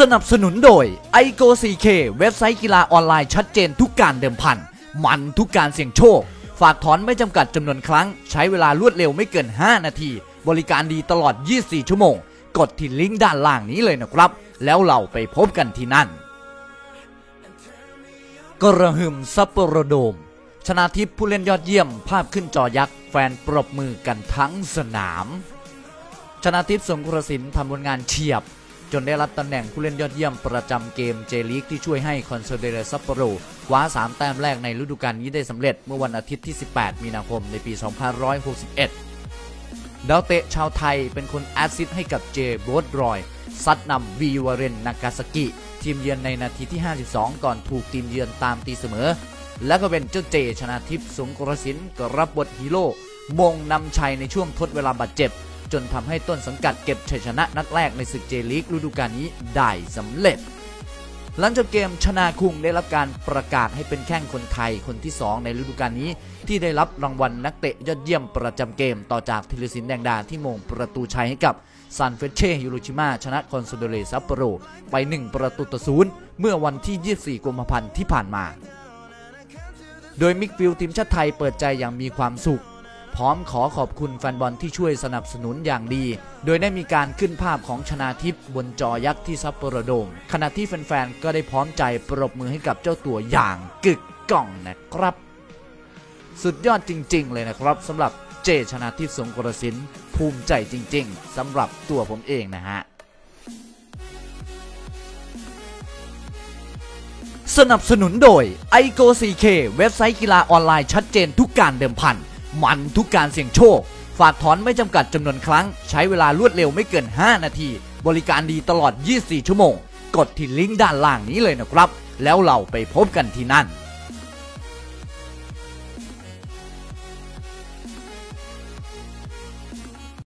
สนับสนุนโดย i g o CK เว็บไซต์กีฬาออนไลน์ชัดเจนทุกการเดิมพัน มันทุกการเสี่ยงโชค ฝากถอนไม่จำกัดจำนวนครั้ง ใช้เวลารวดเร็วไม่เกิน 5 นาที บริการดีตลอด 24 ชั่วโมง กดที่ลิงก์ด้านล่างนี้เลยนะครับ แล้วเราไปพบกันที่นั่น กระหึ่มซัปโปโรโดม ชนะทิพย์ผู้เล่นยอดเยี่ยม ภาพขึ้นจอยักษ์แฟนปรบมือกันทั้งสนาม ชนาธิปสรงกระสินธ์ทำผลงานเฉียบ จนได้รับตำแหน่งผู้เล่นยอดเยี่ยมประจำเกมเจลีกที่ช่วยให้คอนซาโดเลซัปโปโรคว้า 3 แต้มแรกในฤดูกาลนี้ได้สำเร็จเมื่อวันอาทิตย์ที่ 18 มีนาคมในปี 2561 ดาวเตะชาวไทยเป็นคนแอสซิสต์ให้กับเจโบธรอยด์ ซัดนำวีวาเรนนากาซากิทีมเยือนในนาทีที่ 52 ก่อนถูกทีมเยือนตามตีเสมอ และก็เป็นเจ้าเจชนาธิปสรงกระสินธ์ก็รับบทฮีโร่โหม่งนำชัยในช่วงทดเวลาบาดเจ็บ จนทำให้ต้นสังกัดเก็บชัยชนะนัดแรกในศึกเจลีกฤดูกาลนี้ได้สำเร็จ หลังจากเกมชนาคุงได้รับการประกาศให้เป็นแข้งคนไทยคนที่ 2 ในฤดูกาลนี้ ที่ได้รับรางวัลนักเตะยอดเยี่ยมประจำเกมต่อจากธีรศิลป์แดงดาที่โหม่งประตูชัยให้กับซันเฟเช่ฮิโรชิมาชนะคอนซาโดเลซัปโปโรไป 1 ประตูต่อศูนย์เมื่อวันที่ 24 กุมภาพันธ์ที่ผ่านมา โดยมิดฟิลด์ทีมชาติไทยเปิดใจอย่างมีความสุข พร้อมขอขอบคุณแฟนบอลที่ช่วยสนับสนุนอย่างดี โดยได้มีการขึ้นภาพของชนาทิพย์บนจอยักษ์ที่ซัปโปโรโดม ขณะที่แฟนๆ ก็ได้พร้อมใจปรบมือให้กับเจ้าตัวอย่างกึกก้องนะครับ สุดยอดจริง ๆ เลยนะครับสำหรับเจชนาธิปสรงกระสินธ์ภูมิใจจริง ๆสำหรับตัวผมเองนะฮะสนับสนุนโดย i g o CK เว็บไซต์กีฬาออนไลน์ชัดเจนทุกการเดิมพัน มันทุกการเสี่ยงโชค ฝากถอนไม่จำกัดจำนวนครั้ง ใช้เวลารวดเร็วไม่เกิน 5 นาที บริการดีตลอด 24 ชั่วโมง กดที่ลิงก์ด้านล่างนี้เลยนะครับ แล้วเราไปพบกันที่นั่น